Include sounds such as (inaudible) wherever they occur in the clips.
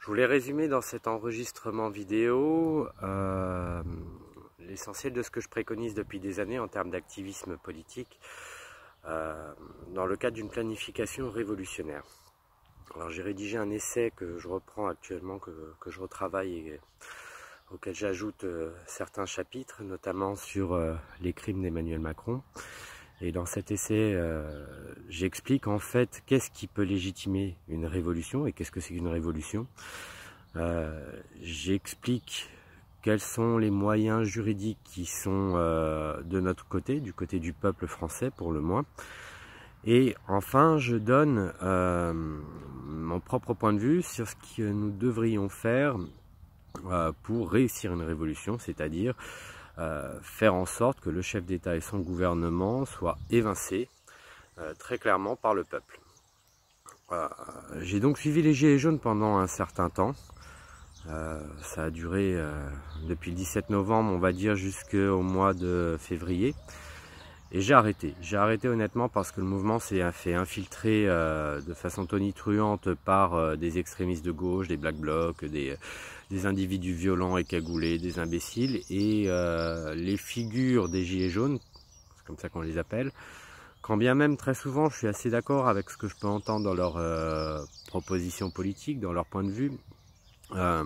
Je voulais résumer dans cet enregistrement vidéo euh, l'essentiel de ce que je préconise depuis des années en termes d'activisme politique euh, dans le cadre d'une planification révolutionnaire. Alors j'ai rédigé un essai que je reprends actuellement, que, je retravaille et auquel j'ajoute euh, certains chapitres, notamment sur les crimes d'Emmanuel Macron. Et dans cet essai, j'explique en fait qu'est-ce qui peut légitimer une révolution et qu'est-ce que c'est qu'une révolution. Euh, j'explique quels sont les moyens juridiques qui sont euh, de notre côté, du côté du peuple français pour le moins. Et enfin, je donne euh, mon propre point de vue sur ce que nous devrions faire pour réussir une révolution, c'est-à-dire faire en sorte que le chef d'État et son gouvernement soient évincés très clairement par le peuple. J'ai donc suivi les Gilets jaunes pendant un certain temps. Euh, ça a duré euh, depuis le 17 novembre, on va dire, jusqu'au mois de février. Et j'ai arrêté. J'ai arrêté honnêtement parce que le mouvement s'est fait infiltrer euh, de façon tonitruante par des extrémistes de gauche, des black blocs, des, des individus violents et cagoulés, des imbéciles. Et les figures des gilets jaunes, c'est comme ça qu'on les appelle, quand bien même très souvent je suis assez d'accord avec ce que je peux entendre dans leurs propositions politiques, dans leur point de vue, euh,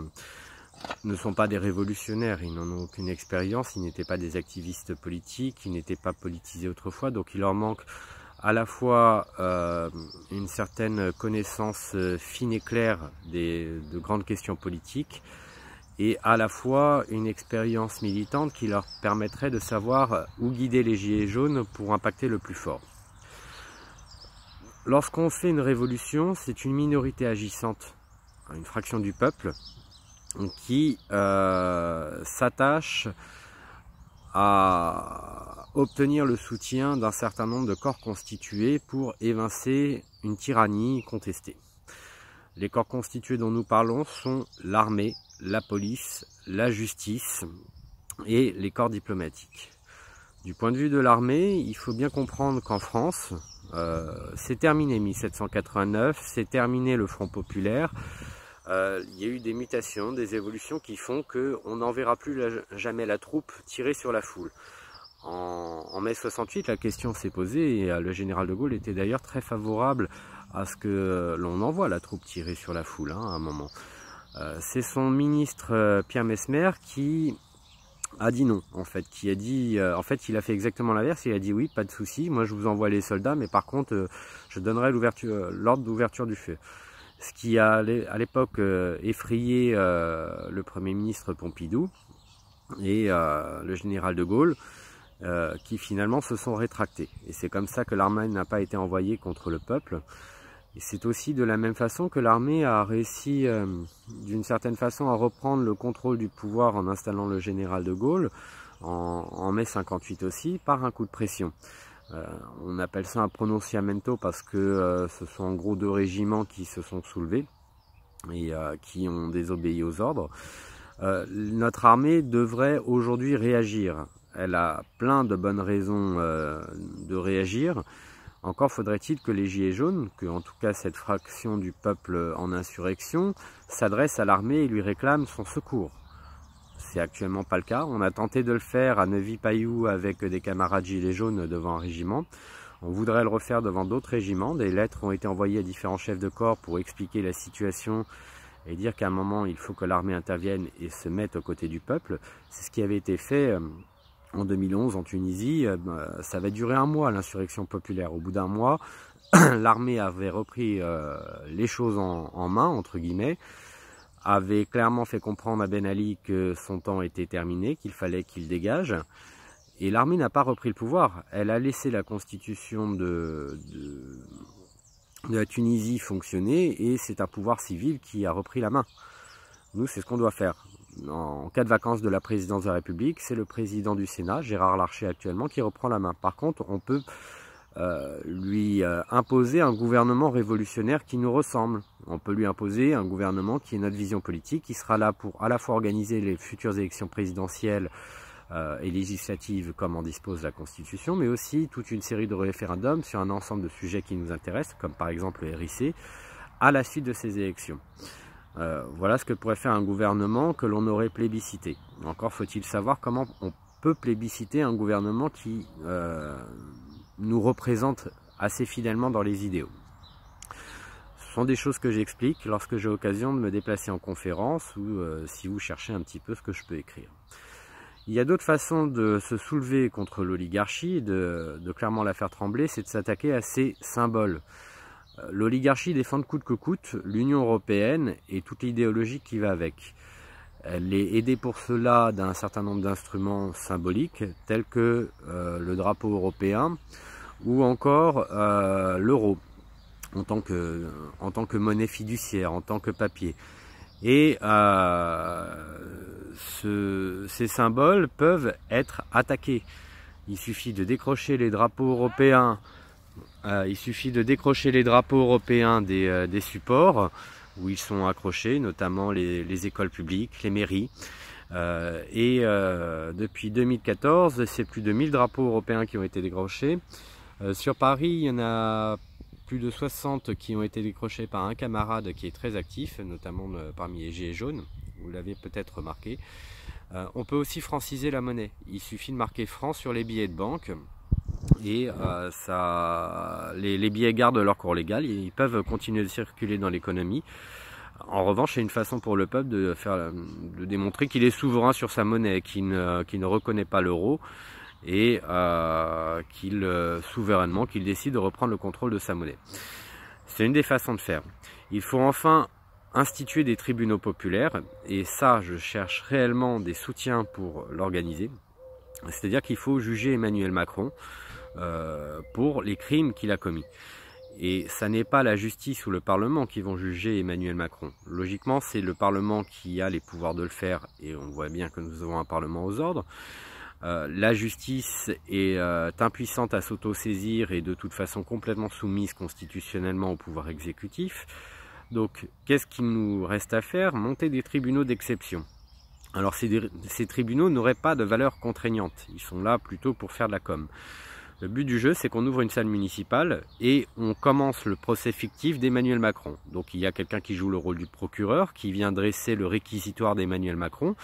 ne sont pas des révolutionnaires, ils n'en ont aucune expérience, ils n'étaient pas des activistes politiques, ils n'étaient pas politisés autrefois, donc il leur manque à la fois euh, une certaine connaissance euh, fine et claire de grandes questions politiques, et à la fois une expérience militante qui leur permettrait de savoir où guider les gilets jaunes pour impacter le plus fort. Lorsqu'on fait une révolution, c'est une minorité agissante une fraction du peuple qui euh, s'attache à obtenir le soutien d'un certain nombre de corps constitués pour évincer une tyrannie contestée. Les corps constitués dont nous parlons sont l'armée, la police, la justice et les corps diplomatiques. Du point de vue de l'armée, il faut bien comprendre qu'en France, euh, c'est terminé 1789, c'est terminé le Front Populaire, euh, il y a eu des mutations, des évolutions qui font qu'on n'enverra plus jamais la troupe tirer sur la foule. En, mai 68, la question s'est posée et euh, le général de Gaulle était d'ailleurs très favorable à ce que l'on envoie la troupe tirer sur la foule hein, à un moment. Euh, c'est son ministre Pierre Mesmer qui a dit non en fait, qui a dit, en fait il a fait exactement l'inverse, il a dit oui, pas de souci, moi je vous envoie les soldats, mais par contre je donnerai l'ordre d'ouverture du feu ce qui a à l'époque euh, effrayé euh, le Premier ministre Pompidou et euh, le général de Gaulle, qui finalement se sont rétractés. Et c'est comme ça que l'armée n'a pas été envoyée contre le peuple. Et c'est aussi de la même façon que l'armée a réussi d'une certaine façon à reprendre le contrôle du pouvoir en installant le général de Gaulle, en, en mai 58 aussi, par un coup de pression. Euh, on appelle ça un prononciamento parce que euh, ce sont en gros deux régiments qui se sont soulevés et euh, qui ont désobéi aux ordres. notre armée devrait aujourd'hui réagir. Elle a plein de bonnes raisons de réagir. Encore faudrait-il que les Gilets jaunes, que en tout cas cette fraction du peuple en insurrection, s'adresse à l'armée et lui réclame son secours. C'est actuellement pas le cas. On a tenté de le faire à Neuvy-Payou avec des camarades gilets jaunes devant un régiment. On voudrait le refaire devant d'autres régiments. Des lettres ont été envoyées à différents chefs de corps pour expliquer la situation et dire qu'à un moment, il faut que l'armée intervienne et se mette aux côtés du peuple. C'est ce qui avait été fait euh, en 2011 en Tunisie. Euh, bah, ça va durer un mois, l'insurrection populaire. Au bout d'un mois, (clears throat) l'armée avait repris euh, les choses en main, entre guillemets avait clairement fait comprendre à Ben Ali que son temps était terminé, qu'il fallait qu'il dégage. Et l'armée n'a pas repris le pouvoir. Elle a laissé la constitution de, la Tunisie fonctionner et c'est un pouvoir civil qui a repris la main. Nous, c'est ce qu'on doit faire. En cas de vacances de la présidence de la République, c'est le président du Sénat, Gérard Larcher actuellement, qui reprend la main. Par contre, on peut euh, lui euh, imposer un gouvernement révolutionnaire qui nous ressemble. On peut lui imposer un gouvernement qui est notre vision politique, qui sera là pour à la fois organiser les futures élections présidentielles euh, et législatives comme en dispose la Constitution, mais aussi toute une série de référendums sur un ensemble de sujets qui nous intéressent, comme par exemple le RIC, à la suite de ces élections. voilà ce que pourrait faire un gouvernement que l'on aurait plébiscité. Encore faut-il savoir comment on peut plébisciter un gouvernement qui nous représente assez fidèlement dans les idéaux. Ce sont des choses que j'explique lorsque j'ai l'occasion de me déplacer en conférence ou si vous cherchez un petit peu ce que je peux écrire. Il y a d'autres façons de se soulever contre l'oligarchie, de, clairement la faire trembler, c'est de s'attaquer à ses symboles. Euh, l'oligarchie défend de coûte que coûte l'Union Européenne et toute l'idéologie qui va avec. Elle est aidée pour cela d'un certain nombre d'instruments symboliques tels que euh, le drapeau européen ou encore euh, l'euro en, tant que, en tant que monnaie fiduciaire, en tant que papier. Et ces symboles peuvent être attaqués. Il suffit de décrocher les drapeaux européens, euh, il suffit de décrocher les drapeaux européens des, euh, supports où ils sont accrochés, notamment les, écoles publiques, les mairies. Euh, et depuis 2014, c'est plus de 1000 drapeaux européens qui ont été décrochés. sur Paris, il y en a plus de 60 qui ont été décrochés par un camarade qui est très actif, notamment parmi les Gilets jaunes, vous l'avez peut-être remarqué. Euh, on peut aussi franciser la monnaie. Il suffit de marquer franc sur les billets de banque et euh, ça, les, billets gardent leur cours légal. Ils peuvent continuer de circuler dans l'économie. En revanche, c'est une façon pour le peuple de, faire, de démontrer qu'il est souverain sur sa monnaie, qu'il ne, reconnaît pas l'euro et euh, qu'il souverainement qu'il décide de reprendre le contrôle de sa monnaie. C'est une des façons de faire. Il faut enfin instituer des tribunaux populaires, et ça, je cherche réellement des soutiens pour l'organiser. C'est-à-dire qu'il faut juger Emmanuel Macron euh, pour les crimes qu'il a commis. Et ça n'est pas la justice ou le Parlement qui vont juger Emmanuel Macron. Logiquement, c'est le Parlement qui a les pouvoirs de le faire, et on voit bien que nous avons un Parlement aux ordres. Euh, la justice est euh, impuissante à s'auto-saisir et de toute façon complètement soumise constitutionnellement au pouvoir exécutif. Donc, qu'est-ce qu'il nous reste à faire? Monter des tribunaux d'exception. Alors, ces, tribunaux n'auraient pas de valeur contraignante. Ils sont là plutôt pour faire de la com. Le but du jeu, c'est qu'on ouvre une salle municipale et on commence le procès fictif d'Emmanuel Macron. Donc, il y a quelqu'un qui joue le rôle du procureur, qui vient dresser le réquisitoire d'Emmanuel Macron.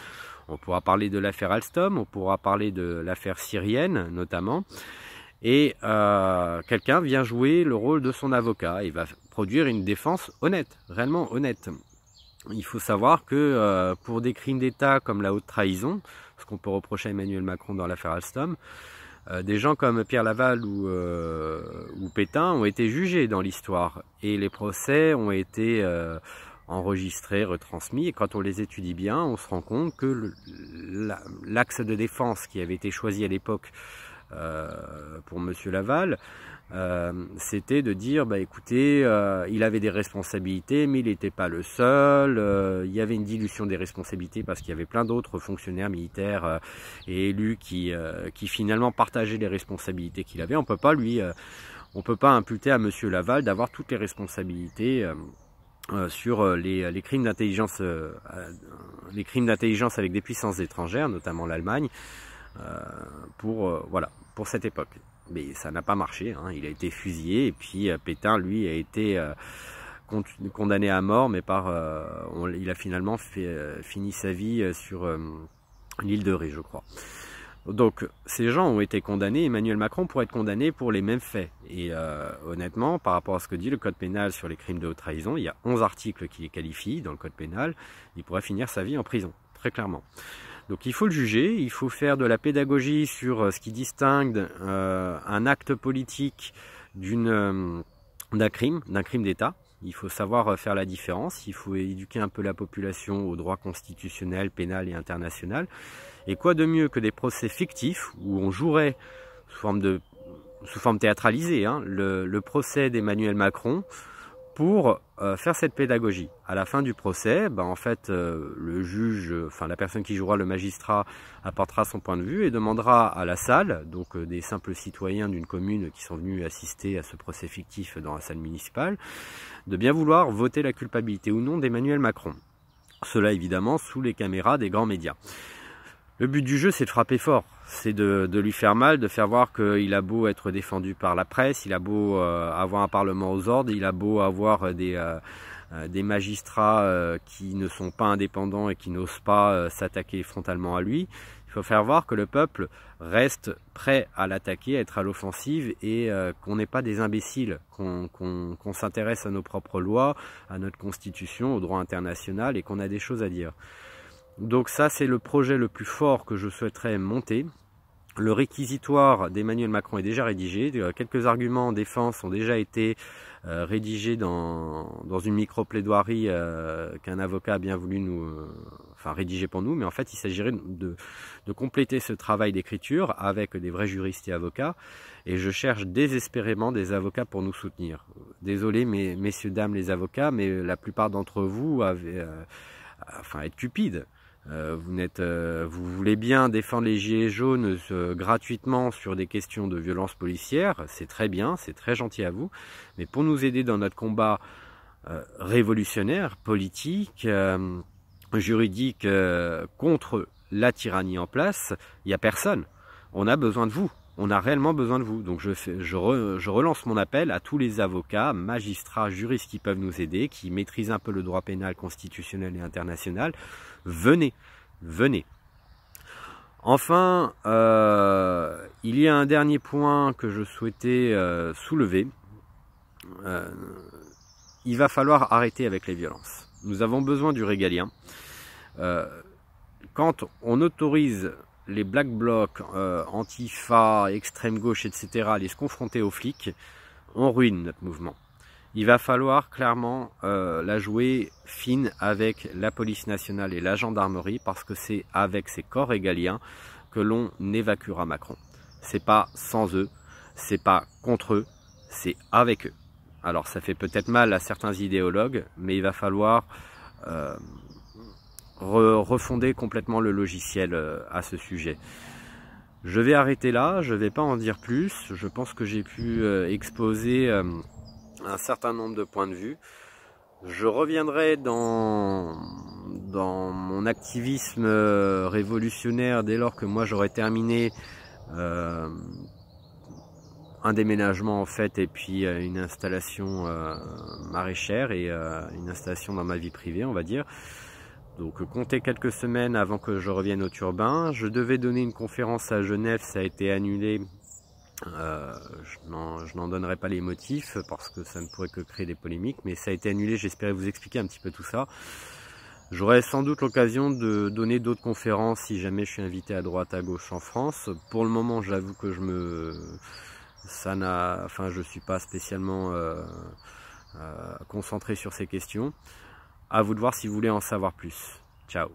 On pourra parler de l'affaire Alstom, on pourra parler de l'affaire syrienne notamment. Et euh, quelqu'un vient jouer le rôle de son avocat. Il va produire une défense honnête, réellement honnête. Il faut savoir que euh, pour des crimes d'État comme la haute trahison, ce qu'on peut reprocher à Emmanuel Macron dans l'affaire Alstom, des gens comme Pierre Laval ou, euh, ou Pétain ont été jugés dans l'histoire et les procès ont été enregistrés, retransmis. Et quand on les étudie bien, on se rend compte que l'axe de défense qui avait été choisi à l'époque pour M. Laval euh, c'était de dire bah écoutez euh, il avait des responsabilités mais il n'était pas le seul euh, il y avait une dilution des responsabilités parce qu'il y avait plein d'autres fonctionnaires militaires et élus qui, finalement partageaient les responsabilités qu'il avait on peut pas lui on peut pas imputer à monsieur Laval d'avoir toutes les responsabilités sur les, les crimes d'intelligence avec des puissances étrangères notamment l'Allemagne pour voilà pour cette époque mais ça n'a pas marché. Hein. Il a été fusillé et puis euh, Pétain, lui, a été euh, condamné à mort, mais par, euh, il a finalement fini sa vie sur l'île de Ré, je crois. Donc ces gens ont été condamnés, Emmanuel Macron pourrait être condamné pour les mêmes faits. Et honnêtement, par rapport à ce que dit le Code pénal sur les crimes de haute trahison, il y a 11 articles qui les qualifient dans le Code pénal, il pourrait finir sa vie en prison, très clairement. Donc il faut le juger, il faut faire de la pédagogie sur euh, ce qui distingue euh, un acte politique euh, d'un crime, d'un crime d'État. Il faut savoir faire la différence, il faut éduquer un peu la population au droit constitutionnel, pénal et international. Et quoi de mieux que des procès fictifs où on jouerait sous forme, théâtralisée hein, le procès d'Emmanuel Macron pour euh, faire cette pédagogie. À la fin du procès, ben, en fait, euh, le juge, enfin la personne qui jouera le magistrat, apportera son point de vue et demandera à la salle, donc euh, des simples citoyens d'une commune qui sont venus assister à ce procès fictif dans la salle municipale, de bien vouloir voter la culpabilité ou non d'Emmanuel Macron. Cela évidemment sous les caméras des grands médias. Le but du jeu, c'est de frapper fort, c'est de, lui faire mal, de faire voir qu'il a beau être défendu par la presse, il a beau euh, avoir un parlement aux ordres, il a beau avoir des, euh, des magistrats qui ne sont pas indépendants et qui n'osent pas s'attaquer frontalement à lui. Il faut faire voir que le peuple reste prêt à l'attaquer, à être à l'offensive et qu'on n'est pas des imbéciles, qu'on s'intéresse à nos propres lois, à notre constitution, au droit international et qu'on a des choses à dire. Donc ça, c'est le projet le plus fort que je souhaiterais monter. Le réquisitoire d'Emmanuel Macron est déjà rédigé. Quelques arguments en défense ont déjà été euh, rédigés dans, une micro-plaidoirie euh, qu'un avocat a bien voulu nous, euh, enfin rédiger pour nous. Mais en fait, il s'agirait de, de, compléter ce travail d'écriture avec des vrais juristes et avocats. Et je cherche désespérément des avocats pour nous soutenir. Désolé, mes, messieurs, dames, les avocats, mais la plupart d'entre vous avez, enfin, être cupides. Euh, vous, euh, vous voulez bien défendre les gilets jaunes euh, gratuitement sur des questions de violence policière, c'est très bien, c'est très gentil à vous, mais pour nous aider dans notre combat révolutionnaire, politique, juridique contre la tyrannie en place, il n'y a personne. On a besoin de vous on a réellement besoin de vous. Donc je, relance mon appel à tous les avocats, magistrats, juristes qui peuvent nous aider, qui maîtrisent un peu le droit pénal constitutionnel et international. Venez, venez. Enfin, euh, il y a un dernier point que je souhaitais euh, soulever. Euh, il va falloir arrêter avec les violences. Nous avons besoin du régalien. quand on autorise les black blocs, euh, antifa, extrême gauche, etc., aller se confronter aux flics, on ruine notre mouvement. Il va falloir clairement euh, la jouer fine avec la police nationale et la gendarmerie parce que c'est avec ces corps régaliens que l'on évacuera Macron. C'est pas sans eux, c'est pas contre eux, c'est avec eux. Alors ça fait peut-être mal à certains idéologues, mais il va falloir euh, refonder complètement le logiciel euh, à ce sujet. Je vais arrêter là, je ne vais pas en dire plus. Je pense que j'ai pu euh, exposer euh, un certain nombre de points de vue. Je reviendrai dans, dans mon activisme révolutionnaire dès lors que moi j'aurai terminé un déménagement en fait et puis une installation maraîchère et une installation dans ma vie privée on va dire. Donc comptez quelques semaines avant que je revienne au Turbin. Je devais donner une conférence à Genève, ça a été annulé. Euh, je n'en donnerai pas les motifs parce que ça ne pourrait que créer des polémiques, mais ça a été annulé, j'espérais vous expliquer un petit peu tout ça. J'aurai sans doute l'occasion de donner d'autres conférences si jamais je suis invité à droite à gauche en France. Pour le moment, j'avoue que je me, ça n'a, enfin, je suis pas spécialement euh, euh, concentré sur ces questions. À vous de voir si vous voulez en savoir plus. Ciao